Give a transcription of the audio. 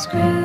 screen.